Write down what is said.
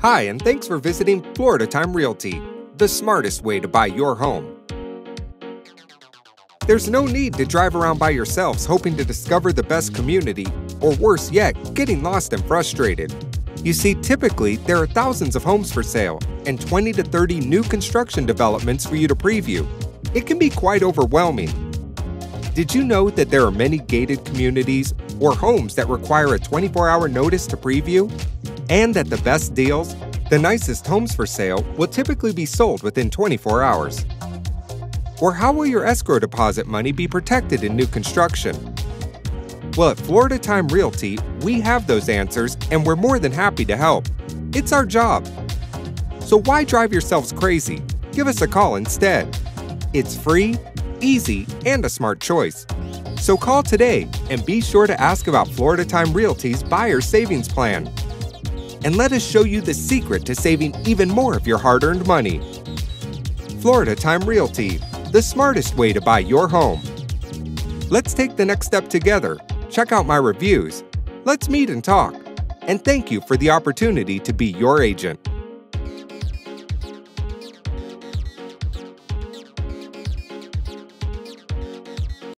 Hi, and thanks for visiting Florida Time Realty, the smartest way to buy your home. There's no need to drive around by yourselves hoping to discover the best community, or worse yet, getting lost and frustrated. You see, typically, there are thousands of homes for sale and 20 to 30 new construction developments for you to preview. It can be quite overwhelming. Did you know that there are many gated communities or homes that require a 24 hour notice to preview? And that the best deals, the nicest homes for sale, will typically be sold within 24 hours. Or how will your escrow deposit money be protected in new construction? Well, at Florida Time Realty, we have those answers and we're more than happy to help. It's our job. So why drive yourselves crazy? Give us a call instead. It's free, easy, and a smart choice. So call today and be sure to ask about Florida Time Realty's Buyer Savings Plan. And let us show you the secret to saving even more of your hard earned money. Florida Time Realty, the smartest way to buy your home. Let's take the next step together. Check out my reviews. Let's meet and talk. And thank you for the opportunity to be your agent.